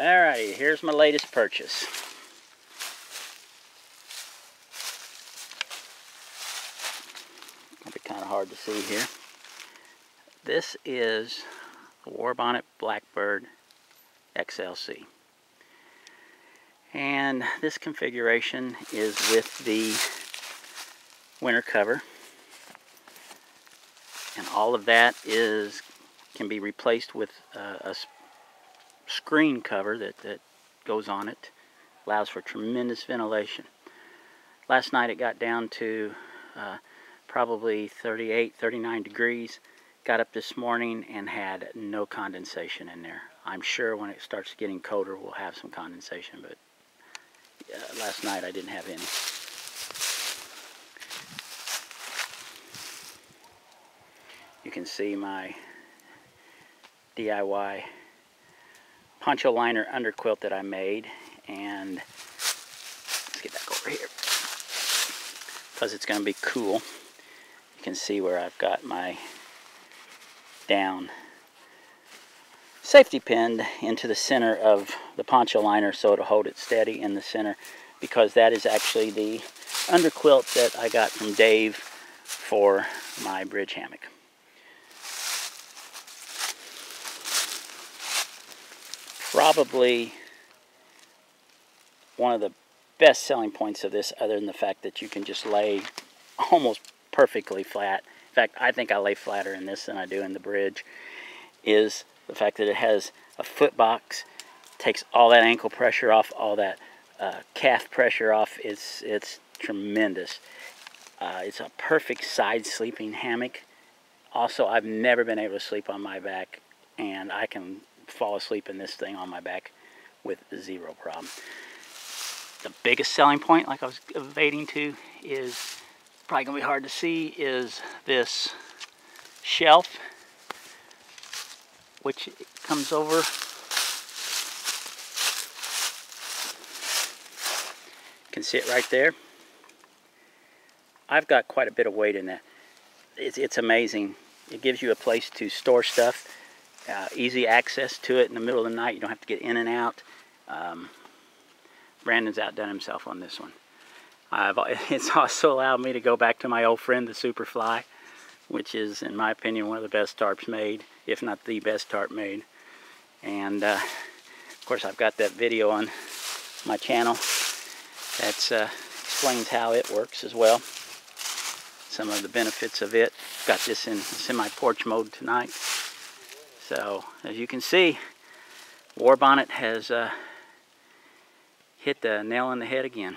Alrighty, here's my latest purchase. It'll be kind of hard to see here. This is the Warbonnet Blackbird XLC. And this configuration is with the winter cover. And all of that is can be replaced with uh, a screen cover that, that goes on it. Allows for tremendous ventilation. Last night it got down to uh, probably 38, 39 degrees. Got up this morning and had no condensation in there. I'm sure when it starts getting colder we'll have some condensation, but uh, last night I didn't have any. You can see my DIY poncho liner underquilt that I made and let's get back over here because it's going to be cool you can see where I've got my down safety pinned into the center of the poncho liner so it'll hold it steady in the center because that is actually the underquilt that I got from Dave for my bridge hammock. Probably one of the best selling points of this other than the fact that you can just lay almost perfectly flat. In fact, I think I lay flatter in this than I do in the bridge, is the fact that it has a foot box, takes all that ankle pressure off, all that uh, calf pressure off. It's, it's tremendous. Uh, it's a perfect side sleeping hammock. Also, I've never been able to sleep on my back, and I can fall asleep in this thing on my back with zero problem. The biggest selling point, like I was evading to, is probably to be hard to see, is this shelf, which comes over can see it right there. I've got quite a bit of weight in that. It's, it's amazing. It gives you a place to store stuff uh, easy access to it in the middle of the night. You don't have to get in and out. Um, Brandon's outdone himself on this one. I've, it's also allowed me to go back to my old friend, the Superfly, which is, in my opinion, one of the best tarps made, if not the best tarp made. And, uh, of course, I've got that video on my channel that uh, explains how it works as well. Some of the benefits of it. Got this in semi-porch mode tonight. So as you can see, Warbonnet has uh, hit the nail on the head again.